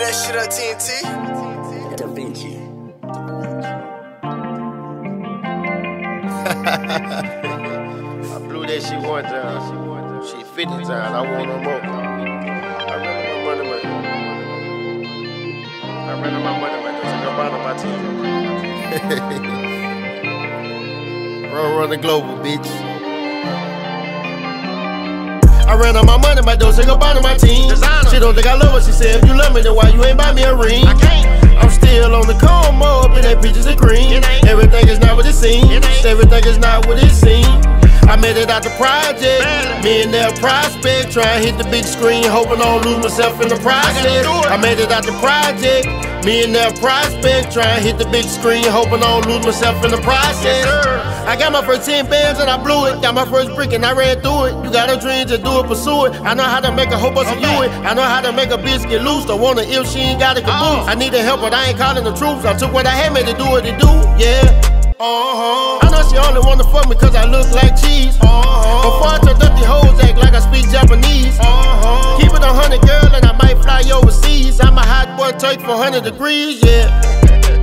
that shit up, TNT. Da Vinci. I blew that shit one time. Shit 50 times. I want no more. I ran on my money, man. I ran on my money, man. Just like about on my team. run, run the global, bitch. I ran on my money, my dough, say goodbye to my team. Designer. She don't think I love her, she said, if you love me, then why you ain't buy me a ring? I can't. I'm still on the come up in that peaches and cream. Everything is not what it seems. Everything is not what it seems. I made it out the project. Me and that prospect, trying to hit the big screen, hoping I don't lose myself in the process. I made it out the project. Me and that prospect, trying to hit the big screen, hoping I don't lose myself in the process. I got my first 10 bands and I blew it. Got my first brick and I ran through it. You got a dream, just do it, pursue it. I know how to make a whole bunch of you it. I know how to make a bitch get loose. Don't want to if she ain't got a caboose. I need the help, but I ain't calling the troops. I took what I had made to do what it do, yeah. Uh-huh. I know she only wanna fuck me cause I look like cheese. Uh-huh. Before I turn dirty hoes act like I speak Japanese. Uh-huh. Hundred girl and I might fly overseas. I'm a hot boy take for hundred degrees, yeah.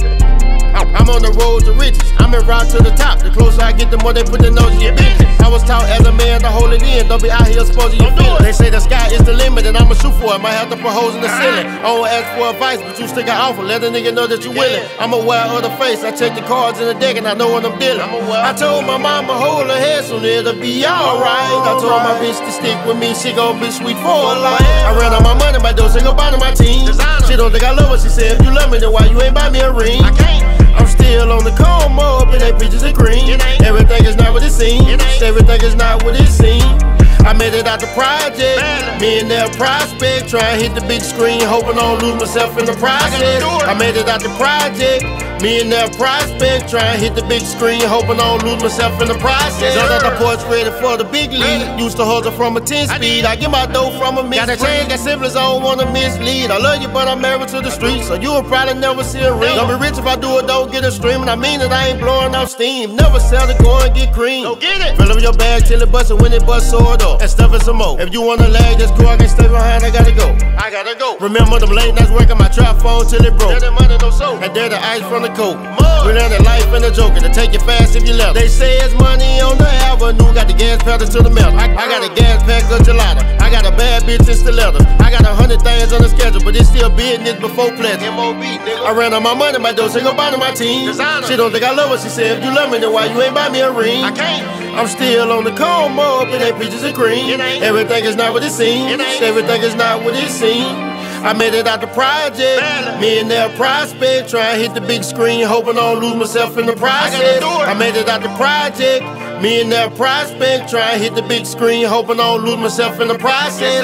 On the road to riches. I'm in route to the top. The closer I get, the more they put the nose in your business. I was taught as a man to hold it in. Don't be out here exposing your feelings. They say the sky is the limit, and I'ma shoot for it. Might have to put holes in the ceiling. I don't ask for advice, but you stick an offer. Let a nigga know that you willing. I'm aware of the face. I check the cards in the deck, and I know what I'm dealing. I told my mama hold her head soon, it'll be alright. I told my bitch to stick with me. She gon' be sweet for a life. I ran on my money, my dough, goodbye to my team. She don't think I love her. She said if you love me, then why you ain't buy me a ring? I can't. Still on the come up in that peaches and cream. Everything is not what it seems. Everything is not what it seems. I made it out the project. Me and that prospect, trying to hit the big screen, hoping I don't lose myself in the process. I made it out the project. Me and that prospect, trying to hit the big screen, hoping I don't lose myself in the process. Now that the porch ready for the big league, used to hustle from a 10 speed. I get my dough from a mix. Got a chain, got siblings, I don't wanna mislead. I love you, but I'm married to the streets, so you'll probably never see a ring. Gonna be rich if I do it, don't get a stream. And I mean that I ain't blowing out steam. Never sell it, go and get cream. Go get it. Fill up your bag till it busts, and when it busts, sword up. And stuff it some more. If you wanna lag, just go, I can stay behind, I gotta go. I gotta go. Remember them late nights working my trap phone till it broke. That money no soap. And there the ice from the coke. We learned that life and a joker to take it fast if you 'em. They say it's money on the avenue. Got the gas pedal to the metal. I, I got a gas pack of gelato. I got a bad bitch in stiletto. I got a hundred things on the schedule, but it's still business before pleasure. MOB, nigga. I ran on my money, my dough, say goodbye to my team. She don't think I love her. She said, if you love me, then why you ain't buy me a ring? I can't. I'm still on the come up in that peaches and cream. Everything is not what it seems. Everything is not what it seems. I made it out the project. Me and that prospect, trying to hit the big screen, hoping I don't lose myself in the process. I made it out the project. Me and that prospect, trying to hit the big screen, hoping I don't lose myself in the process.